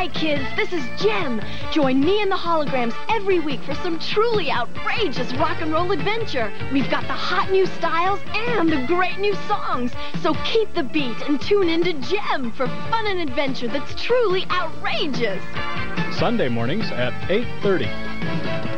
Hi, kids. This is Jem. Join me and the holograms every week for some truly outrageous rock and roll adventure. We've got the hot new styles and the great new songs. So keep the beat and tune in to Jem for fun and adventure that's truly outrageous. Sunday mornings at 8:30.